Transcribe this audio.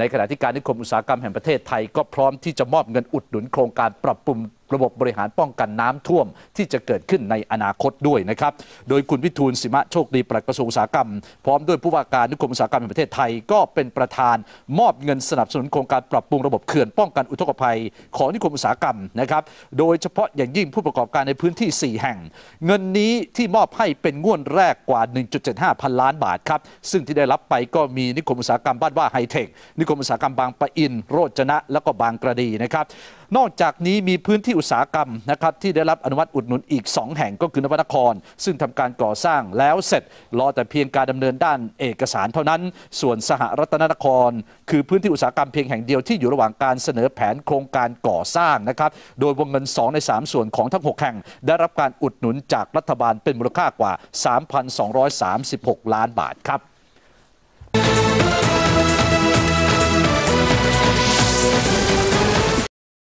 ในขณะที่การนิคมอุตสาหกรรมแห่งประเทศไทยก็พร้อมที่จะมอบเงินอุดหนุนโครงการปรับปรุง ระบบบริหารป้องกันน้ำท่วมที่จะเกิดขึ้นในอนาคตด้วยนะครับ โดยคุณวิทูลสิมะโชคดีปลัดกระทรวงอุตสาหกรรม พร้อมด้วยผู้ว่าการนิคมอุตสาหกรรมแห่งประเทศไทยก็เป็นประธานมอบเงินสนับสนุนโครงการปรับปรุงระบบเขื่อนป้องกันอุทกภัย ของนิคมอุตสาหกรรมนะครับ โดยเฉพาะอย่างยิ่งผู้ประกอบการในพื้นที่ 4 แห่ง เงินนี้ที่มอบให้เป็นงวดแรกกว่า 1.75 พันล้านบาทครับ ซึ่งที่ได้รับไปก็มีนิคมอุตสาหกรรมบ้านว่าไฮเทค นิคมอุตสาหกรรมบางปะอิน โรจนะ แล้วก็บางกระดีนะครับ นอกจากนี้มีพื้นที่อุตสาหกรรมนะครับที่ได้รับอนุมัติอุดหนุนอีก 2 แห่งก็คือนวนคร ซึ่งทำการก่อสร้างแล้วเสร็จรอแต่เพียงการดำเนินด้านเอกสารเท่านั้น ส่วนสหรัฐนคร คือพื้นที่อุตสาหกรรมเพียงแห่งเดียวที่อยู่ระหว่างการเสนอแผนโครงการก่อสร้างนะครับโดยวงเงิน 2 ใน 3 ส่วนของทั้ง 6 แห่ง ได้รับการอุดหนุนจากรัฐบาลเป็นมูลค่ากว่า 3,236 ล้านบาทครับ